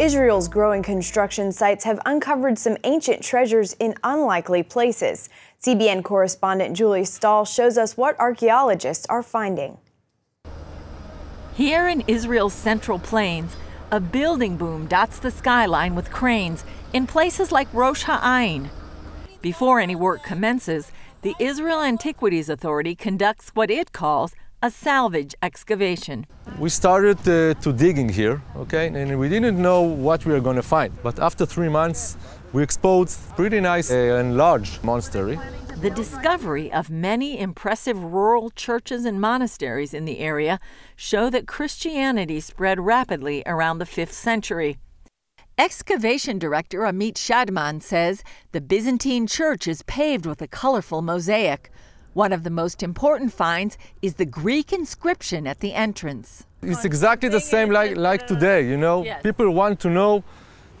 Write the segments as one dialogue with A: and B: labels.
A: Israel's growing construction sites have uncovered some ancient treasures in unlikely places. CBN correspondent Julie Stahl shows us what archaeologists are finding.
B: Here in Israel's central plains, a building boom dots the skyline with cranes in places like Rosh Ha-Ayin. Before any work commences, the Israel Antiquities Authority conducts what it calls a salvage excavation.
C: We started uh, to digging here, okay, and we didn't know what we were going to find. But after three months, we exposed pretty nice uh, and large monastery.
B: The discovery of many impressive rural churches and monasteries in the area show that Christianity spread rapidly around the 5th century. Excavation director Amit Shadman says the Byzantine church is paved with a colorful mosaic. One of the most important finds is the Greek inscription at the entrance.
C: It's exactly the same like, like today, you know. Yes. People want to know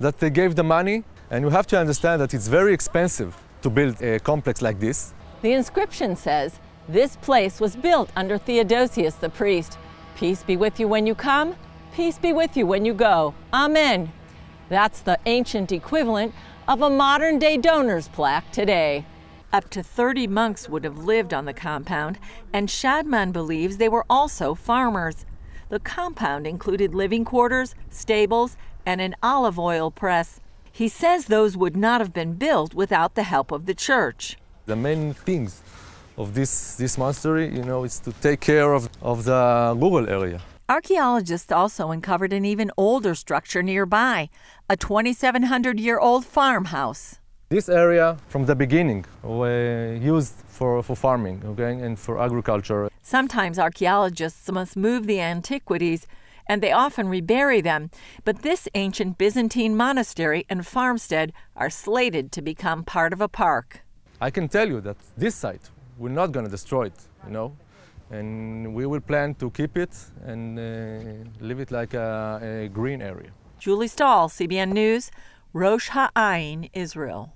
C: that they gave the money, and you have to understand that it's very expensive to build a complex like this.
B: The inscription says, This place was built under Theodosius the priest. Peace be with you when you come, peace be with you when you go. Amen. That's the ancient equivalent of a modern day donor's plaque today. Up to 30 monks would have lived on the compound, and Shadman believes they were also farmers. The compound included living quarters, stables, and an olive oil press. He says those would not have been built without the help of the church.
C: The main things of this, this monastery, you know, is to take care of, of the rural area.
B: Archaeologists also uncovered an even older structure nearby, a 2,700 year old farmhouse.
C: This area, from the beginning, was used for, for farming okay, and for agriculture.
B: Sometimes archaeologists must move the antiquities, and they often rebury them. But this ancient Byzantine monastery and farmstead are slated to become part of a park.
C: I can tell you that this site, we're not going to destroy it, you know, and we will plan to keep it and uh, leave it like a, a green area.
B: Julie Stahl, CBN News, Rosh Ha-Ayin, Israel.